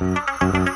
Bye.